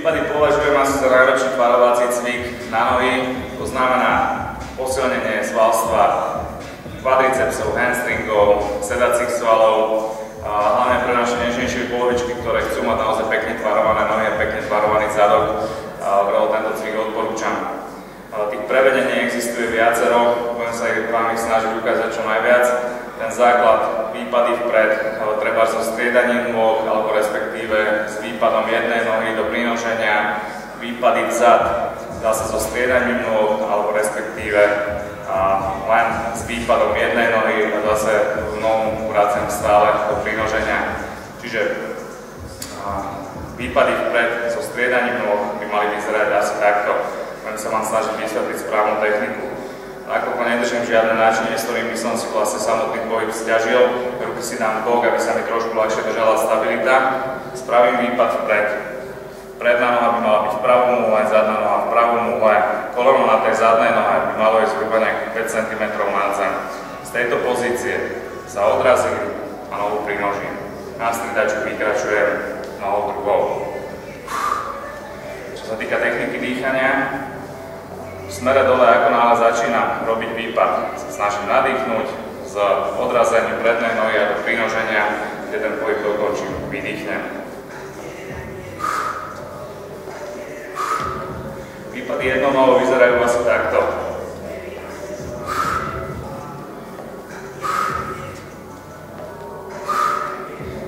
Výpady považujem asi za najväčší tvarovací cvik na nohy, to znamená posilnenie svalstva kvadricepsov, hamstringov, sedacích svalov, a hlavne pre naše nežnejšie polovičky, ktoré chcú mať naozaj pekne tvarované nohy a pekne tvarovaný zadok, vrelo tento cvik odporúčam. Tých prevedení existuje viacero, sa vám ich snažiť ukázať čo najviac. Ten základ, výpady vpred, treba so striedaním nôh, alebo respektíve s výpadom jednej nohy do prinoženia, výpady vzad, zase so striedaním nôh, alebo respektíve a len s výpadom jednej nohy a zase nohu vraciam stále do prinoženia. Čiže výpady vpred so striedaním nôh by mali vyzerať asi takto. Budem sa vám snažiť vysvetliť správnu techniku. Žiadne náčinie, s ktorým by som si vlastne samotný pohyb stiažil, ruky si dám bok, aby sa mi trošku ľahšie držala stabilita. Spravím výpad vpred. Predná noha by mala byť v pravom úhle, zadná noha v pravom úhle, kolono na tej zadnej nohe by malo ísť zhruba nejakých 5 cm nad zem. Z tejto pozície sa odrazím a nohu prinožím. Na stridačku vykračujem nohou druhou. Čo sa týka techniky dýchania, smere dole, ako náhle začínam robiť výpad, sa snažím nadýchnuť z odrazením prednej nohy a do prinoženia, kde ten pohyb dokončím, vydýchnem. Výpady jednou nohou vyzerajú asi takto.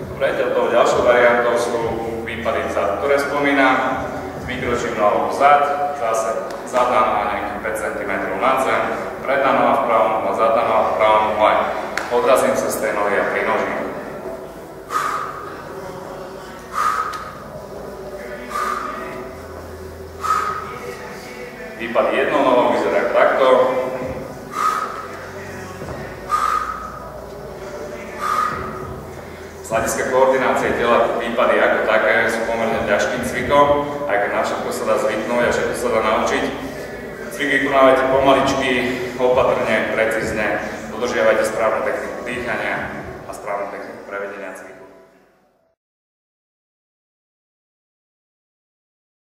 Dobre, ďalšou variantou sú výpady vzad, ktoré spomínam. Vykročím nohou vzad, zase zadná noha nejakých 5 cm nad zem, predná noha v pravom a zadná noha v pravom uhle. Odrazím sa z tej nohy a prinožím. Výpady jednou nohou vyzerajú takto. hľadiska koordinácie tela výpady ako také sú pomerne ťažkým cvikom, aj keď na všetko sa dá zvyknúť a všetko sa dá naučiť. Cvik vykonávajte pomaličky, opatrne, precízne, dodržiavajte správnu techniku dýchania a správnu techniku prevedenia cviku.